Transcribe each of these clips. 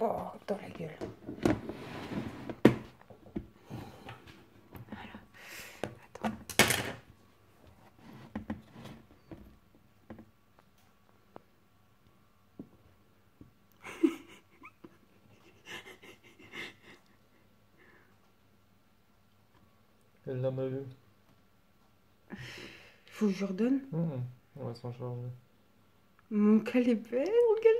Oh, dans la gueule. Attends. Elle l'a mal vu. Faut que je redonne. Mmh. On va s'en charger. Mon cal est belle, mon cal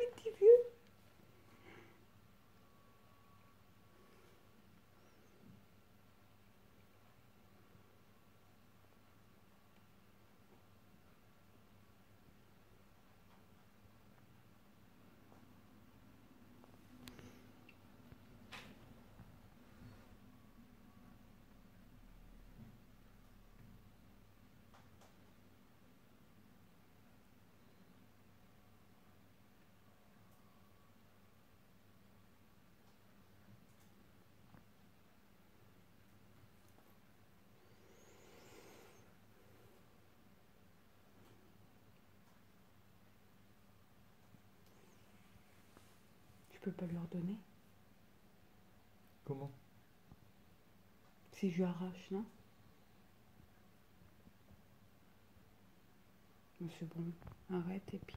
peux pas lui redonner Comment? Si je lui arrache, non? Non, C'est bon, arrête et puis.